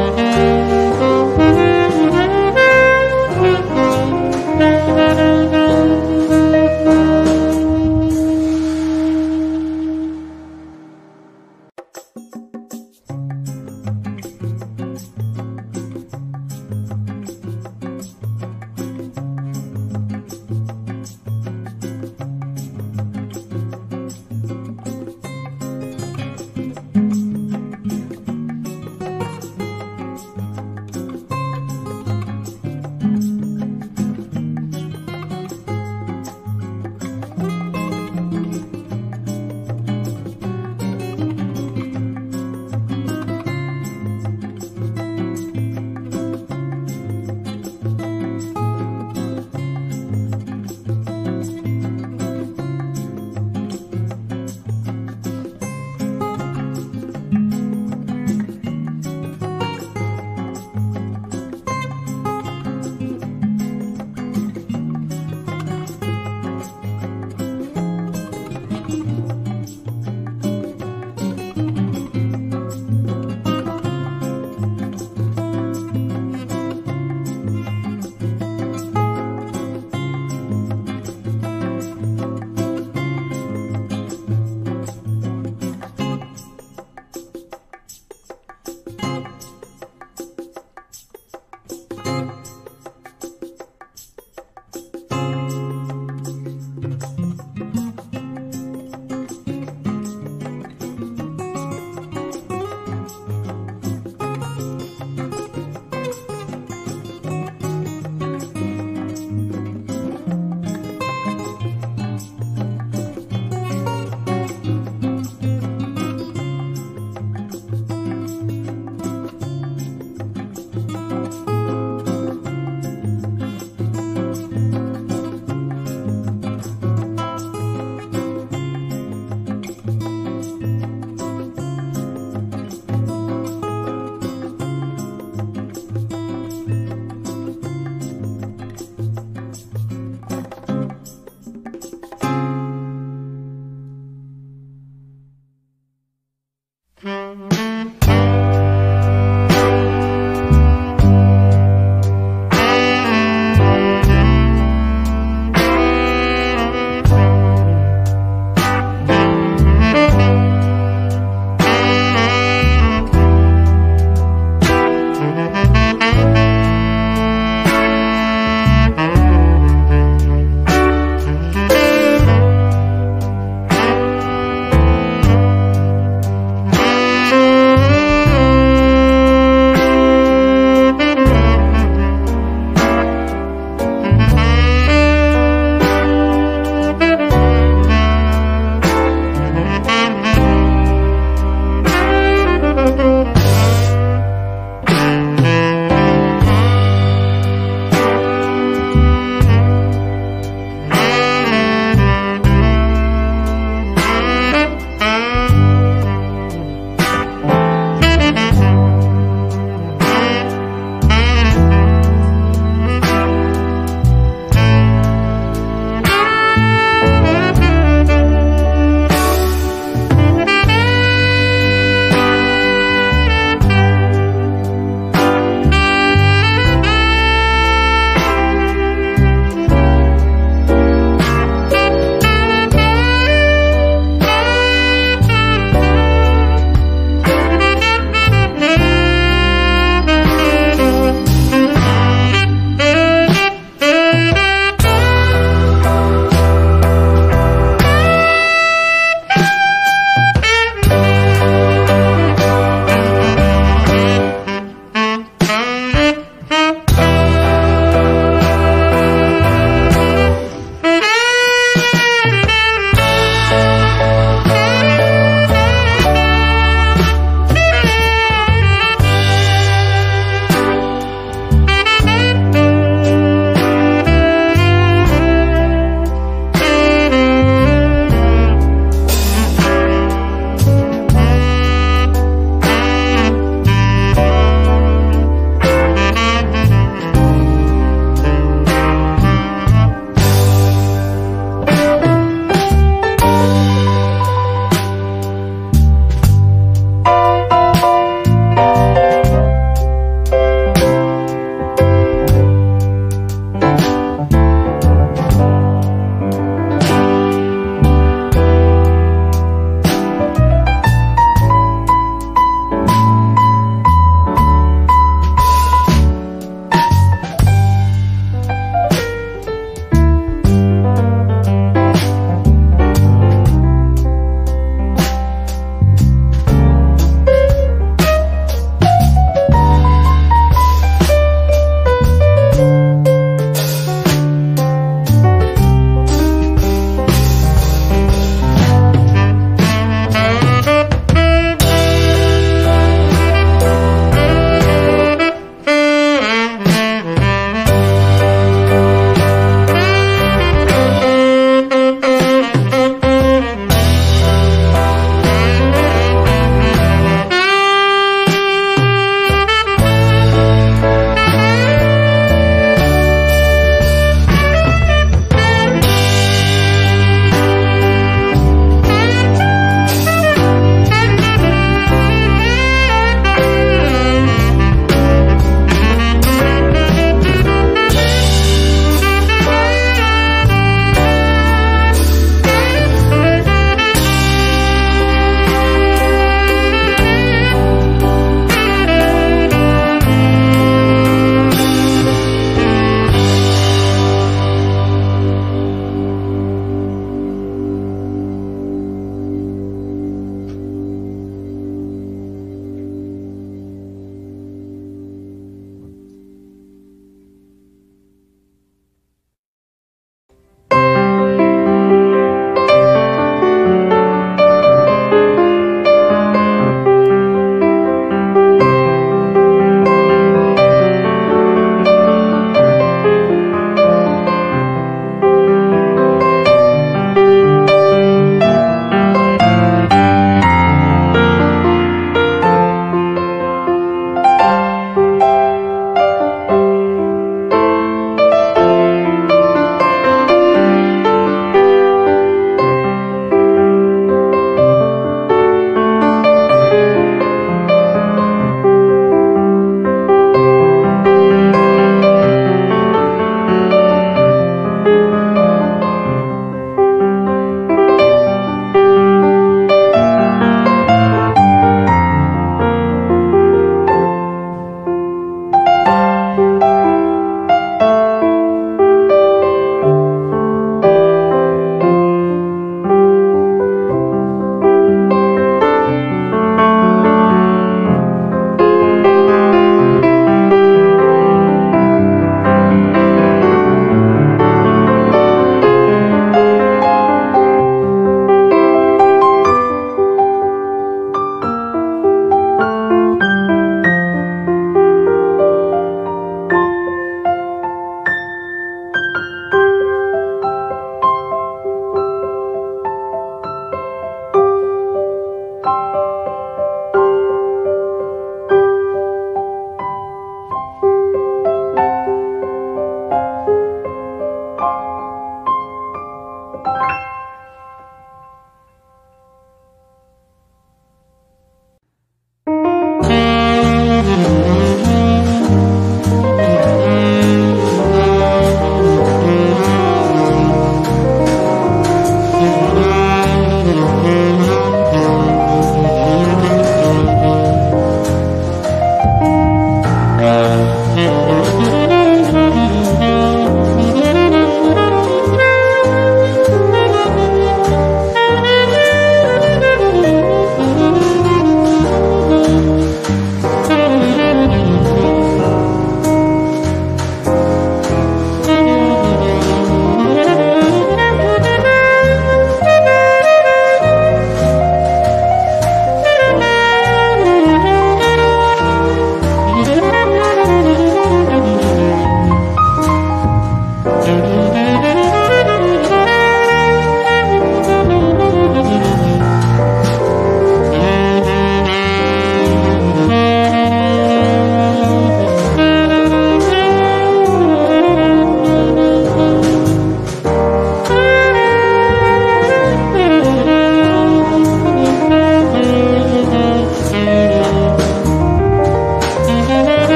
Música